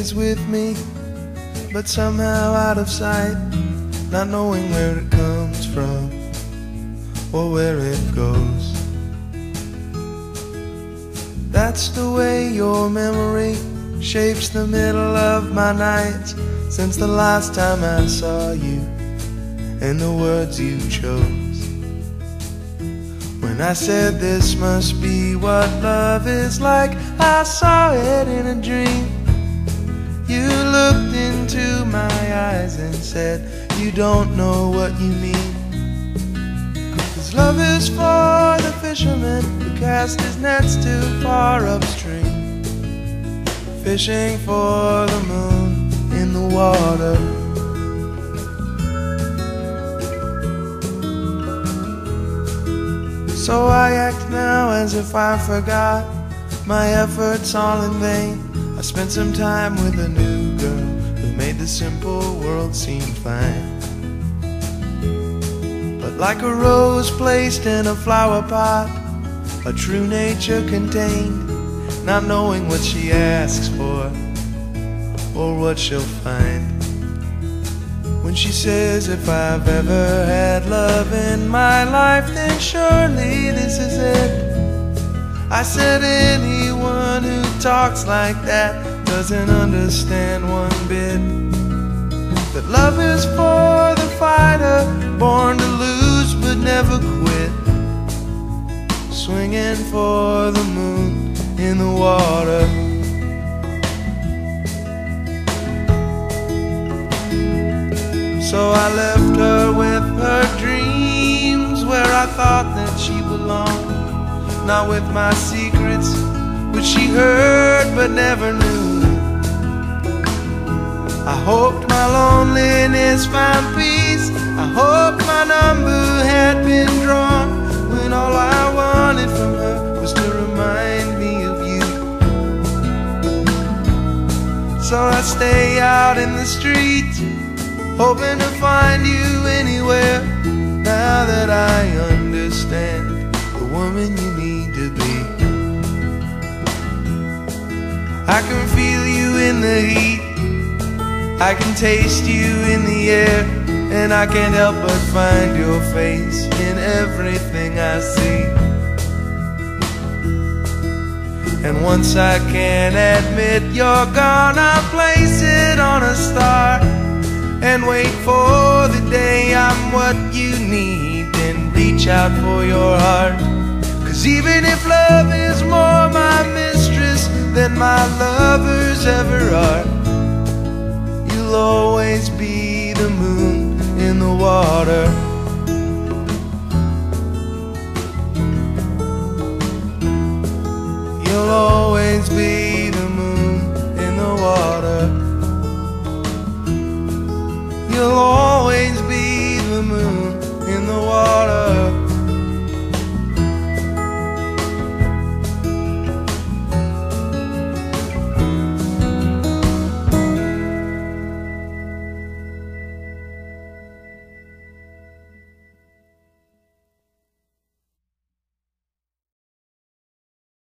is with me, but somehow out of sight, not knowing where it comes from or where it goes. That's the way your memory shapes the middle of my nights since the last time I saw you and the words you chose. When I said this must be what love is like, I saw it in a dream. Into my eyes and said, You don't know what you mean. Cause love is for the fisherman who cast his nets too far upstream, fishing for the moon in the water. So I act now as if I forgot my efforts all in vain. I spent some time with a new girl made the simple world seem fine. But like a rose placed in a flower pot, a true nature contained, not knowing what she asks for or what she'll find. When she says, If I've ever had love in my life, then surely this is it. I said, Anyone who talks like that doesn't understand one bit. That love is for the fighter, born to lose but never quit. Swinging for the moon in the water. So I left her with her dreams where I thought that she belonged. Not with my secrets, which she heard but never knew. I hoped my loneliness found peace. I hoped my number had been drawn when all I wanted from her was to remind me of you. So I stay out in the street hoping to find you anywhere now that I understand the woman you need to be. I can feel you in the heat, I can taste you in the air, and I can't help but find your face in everything I see. And once I can admit you're gone, I'll place it on a star and wait for the day I'm what you need Then reach out for your heart Cause even if love is more my mistress than my lover always be the moon in the water. You'll always be